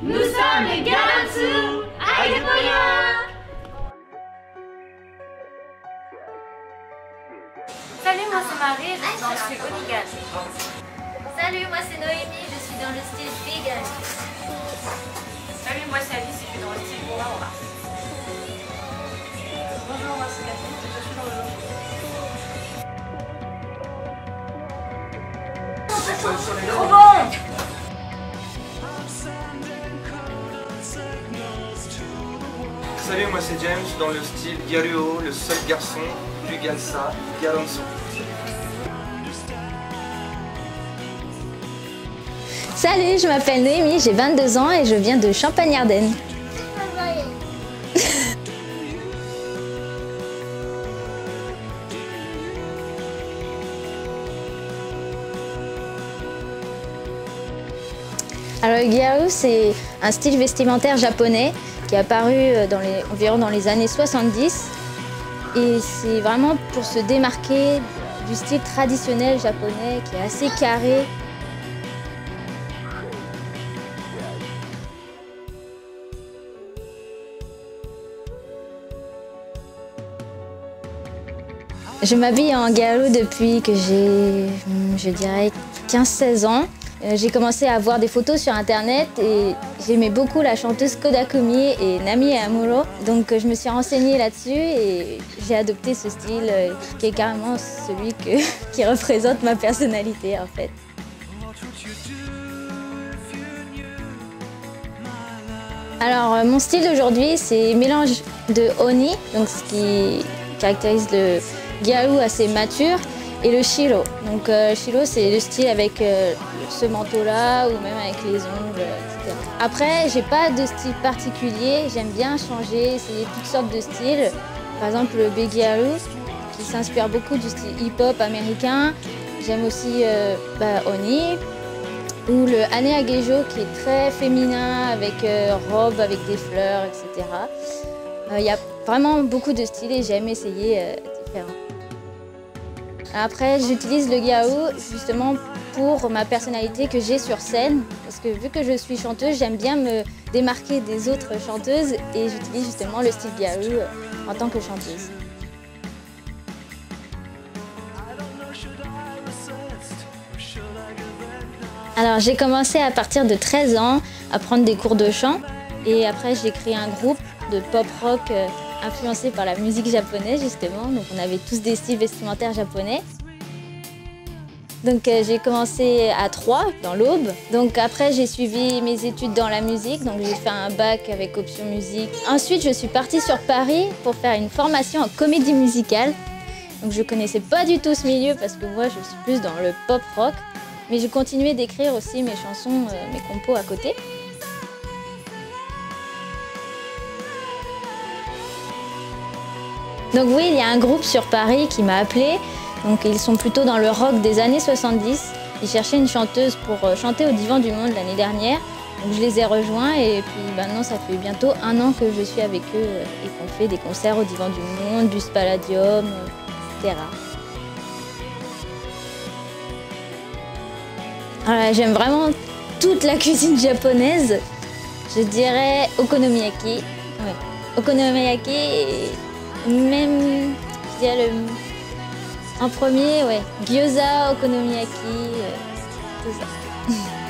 Nous sommes les Galantsou Aïe Salut, moi c'est Marie, je suis dans le style Onigan. Salut, moi c'est Noémie, je suis dans le style Vegan. Salut, moi c'est Alice, je suis dans le style Moura Salut, moi c'est James, dans le style Garuo, le seul garçon du Galsa, Galansu. Salut, je m'appelle Noémie, j'ai 22 ans et je viens de Champagne-Ardenne. Alors le gyaru, c'est un style vestimentaire japonais qui est apparu euh, dans les, environ dans les années 70. Et c'est vraiment pour se démarquer du style traditionnel japonais qui est assez carré, Je m'habille en galop depuis que j'ai, je dirais, 15-16 ans. Euh, J'ai commencé à voir des photos sur internet et j'aimais beaucoup la chanteuse Kodakomi et Nami Amuro. Donc euh, je me suis renseignée là-dessus et j'ai adopté ce style euh, qui est carrément celui que- qui représente ma personnalité en fait. Alors mon style d'aujourd'hui c'est mélange de oni, donc ce qui caractérise le gyaru assez mature, et le shiro. Donc euh, shiro c'est le style avec euh, ce manteau là ou même avec les ongles, etc. Après j'ai pas de style particulier, j'aime bien changer, essayer toutes sortes de styles. Par exemple le begyaru qui s'inspire beaucoup du style hip-hop américain. J'aime aussi euh, bah, oni, ou le Ane Agejo qui est très féminin avec euh, robe, avec des fleurs, etc. Euh, Il y a vraiment beaucoup de styles et j'aime essayer euh, différents. Après, j'utilise le Gyao justement pour ma personnalité que j'ai sur scène. Parce que vu que je suis chanteuse, j'aime bien me démarquer des autres chanteuses et j'utilise justement le style Gyao euh, en tant que chanteuse. Alors j'ai commencé à partir de 13 ans à prendre des cours de chant et après j'ai créé un groupe de pop rock euh, influencé par la musique japonaise justement. Donc on avait tous des styles vestimentaires japonais. Donc euh, j'ai commencé à 3 dans l'Aube. Donc après j'ai suivi mes études dans la musique. Donc j'ai fait un bac avec option musique. Ensuite je suis partie sur Paris pour faire une formation en comédie musicale. Donc je connaissais pas du tout ce milieu parce que moi je suis plus dans le pop rock. Mais je continuais d'écrire aussi mes chansons, euh, mes compos à côté. Donc oui, il y a un groupe sur Paris qui m'a appelé. Donc ils sont plutôt dans le rock des années 70. Ils cherchaient une chanteuse pour euh, chanter au Divan du Monde l'année dernière. Donc je les ai rejoints et puis maintenant ça fait bientôt un an que je suis avec eux euh, et qu'on fait des concerts au Divan du Monde, du Spaladium, euh, etc. Voilà, J'aime vraiment toute la cuisine japonaise. Je dirais okonomiyaki. Ouais. Okonomiyaki même, je dirais le, en premier, ouais, gyoza, okonomiyaki, euh, tout ça.